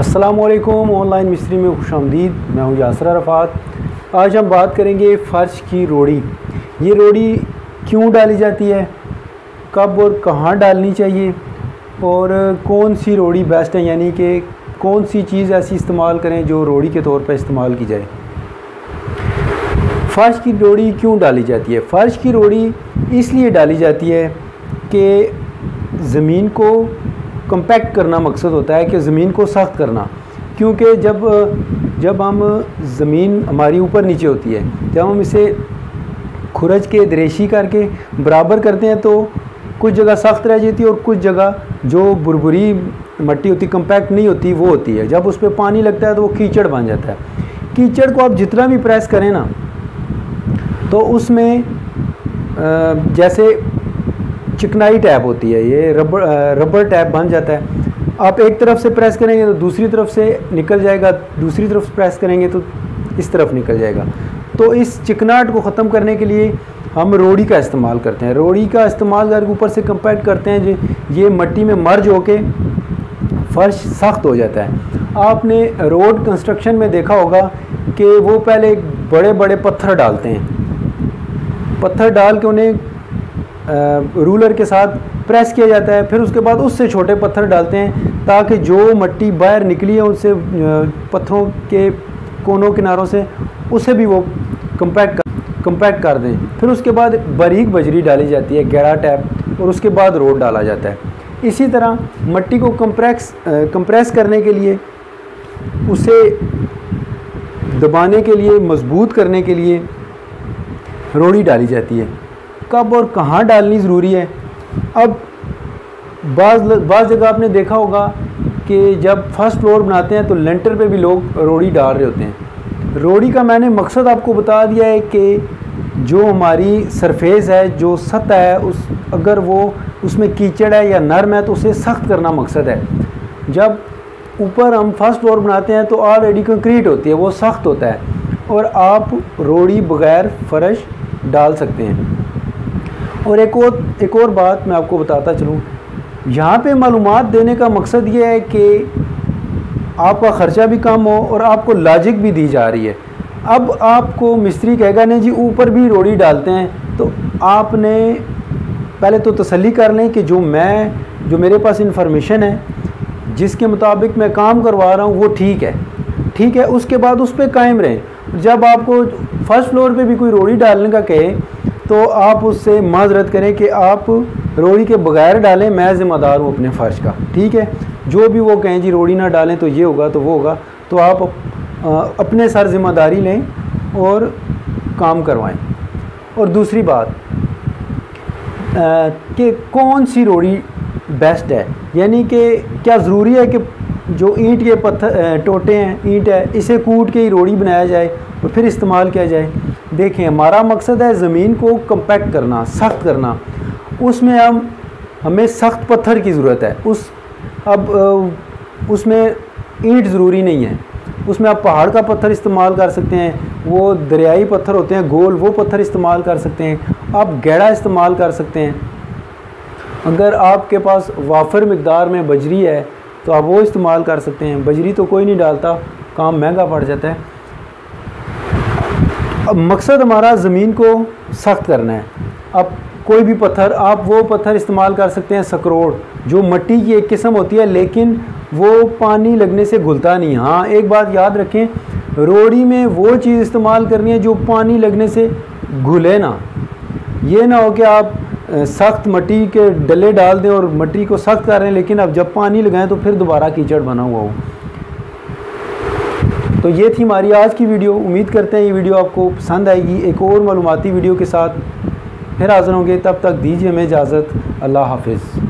असलकुम ऑनलाइन मिस्त्री में खुश आमदीद मैं हूँ यासर अरफात। आज हम बात करेंगे फ़र्श की रोड़ी। ये रोड़ी क्यों डाली जाती है? कब और कहाँ डालनी चाहिए? और कौन सी रोड़ी बेस्ट है? यानी कि कौन सी चीज़ ऐसी इस्तेमाल करें जो रोड़ी के तौर पर इस्तेमाल की जाए? फ़र्श की रोड़ी क्यों डाली जाती है? फ़र्श की रोड़ी इसलिए डाली जाती है कि ज़मीन को कम्पैक्ट करना मकसद होता है कि ज़मीन को सख्त करना। क्योंकि जब जब हम ज़मीन हमारी ऊपर नीचे होती है, जब हम इसे खुरज के, दरेशी करके बराबर करते हैं तो कुछ जगह सख्त रह जाती है और कुछ जगह जो बुरबुरी मट्टी होती कंपैक्ट नहीं होती, वो होती है। जब उस पर पानी लगता है तो वो कीचड़ बन जाता है। कीचड़ को आप जितना भी प्रेस करें ना तो उसमें जैसे चिकनाई टैप होती है, ये रबर रबर टैप बन जाता है। आप एक तरफ़ से प्रेस करेंगे तो दूसरी तरफ़ से निकल जाएगा, दूसरी तरफ़ से प्रेस करेंगे तो इस तरफ़ निकल जाएगा। तो इस चिकनाहट को ख़त्म करने के लिए हम रोड़ी का इस्तेमाल करते हैं। रोड़ी का इस्तेमाल करके ऊपर से कंपैक्ट करते हैं, जो ये मट्टी में मर्ज होके फर्श सख्त हो जाता है। आपने रोड कंस्ट्रक्शन में देखा होगा कि वो पहले बड़े बड़े पत्थर डालते हैं। पत्थर डाल के उन्हें रूलर के साथ प्रेस किया जाता है, फिर उसके बाद उससे छोटे पत्थर डालते हैं ताकि जो मट्टी बाहर निकली है उनसे पत्थरों के कोनों, किनारों से, उसे भी वो कंपैक्ट कर कंपैक्ट कर दें। फिर उसके बाद बारीक बजरी डाली जाती है, गहरा टैप, और उसके बाद रोड डाला जाता है। इसी तरह मट्टी को कंप्रेस कंप्रेस करने के लिए, उसे दबाने के लिए, मज़बूत करने के लिए रोड़ी डाली जाती है। कब और कहाँ डालनी ज़रूरी है? अब, बाज़ बाज़ जगह आपने देखा होगा कि जब फ़र्स्ट फ्लोर बनाते हैं तो लेंटर पे भी लोग रोड़ी डाल रहे होते हैं। रोड़ी का मैंने मकसद आपको बता दिया है कि जो हमारी सरफेस है, जो सतह है, उस, अगर वो उसमें कीचड़ है या नरम है तो उसे सख्त करना मकसद है। जब ऊपर हम फ़र्स्ट फ्लोर बनाते हैं तो ऑलरेडी कंक्रीट होती है, वो सख्त होता है और आप रोड़ी बग़ैर फर्श डाल सकते हैं। और एक और एक और बात मैं आपको बताता चलूँ। यहाँ पे मालूम देने का मकसद ये है कि आपका ख़र्चा भी कम हो और आपको लॉजिक भी दी जा रही है। अब आपको मिस्त्री कहेगा, नहीं जी, ऊपर भी रोड़ी डालते हैं। तो आपने पहले तो तसल्ली कर लें कि जो मैं, जो मेरे पास इंफॉर्मेशन है, जिसके मुताबिक मैं काम करवा रहा हूँ, वो ठीक है। ठीक है, उसके बाद उस पर कायम रहें। जब आपको फ़र्स्ट फ्लोर पे भी कोई रोड़ी डालने का कहे तो आप उससे माजरत करें कि आप रोड़ी के बगैर डालें, मैं ज़िम्मेदार हूँ अपने फ़र्श का। ठीक है? जो भी वो कहें, जी, रोड़ी ना डालें तो ये होगा तो वो होगा। तो आप अपने सर ज़िम्मेदारी लें और काम करवाएँ। और दूसरी बात कि कौन सी रोड़ी बेस्ट है? यानी कि क्या ज़रूरी है कि जो ईंट के पत्थर टोटे हैं, ईंट है, इसे कूट के ही रोड़ी बनाया जाए और फिर इस्तेमाल किया जाए? देखें, हमारा मकसद है ज़मीन को कम्पैक्ट करना, सख्त करना। उसमें हम, हमें सख्त पत्थर की ज़रूरत है। उस, अब उसमें ईंट ज़रूरी नहीं है। उसमें आप पहाड़ का पत्थर इस्तेमाल कर सकते हैं, वो दरियाई पत्थर होते हैं, गोल वो पत्थर इस्तेमाल कर सकते हैं, आप गहरा इस्तेमाल कर सकते हैं। अगर आपके पास वाफर मकदार में बजरी है तो आप वो इस्तेमाल कर सकते हैं। बजरी तो कोई नहीं डालता, काम महँगा पड़ जाता है। अब मकसद हमारा ज़मीन को सख्त करना है। अब कोई भी पत्थर, आप वो पत्थर इस्तेमाल कर सकते हैं, सकरोड़, जो मिट्टी की एक किस्म होती है, लेकिन वो पानी लगने से घुलता नहीं। हाँ एक बात याद रखें, रोड़ी में वो चीज़ इस्तेमाल करनी है, जो पानी लगने से घुले ना। ये ना हो कि आप सख्त मट्टी के डले डाल दें और मट्टी को सख्त कर रहे हैं, लेकिन अब जब पानी लगाएँ तो फिर दोबारा कीचड़ बना हुआ हो। तो ये थी हमारी आज की वीडियो। उम्मीद करते हैं ये वीडियो आपको पसंद आएगी। एक और मालूमती वीडियो के साथ फिर हाजिर होंगे। तब तक दीजिए हमें इजाज़त। अल्लाह हाफिज़।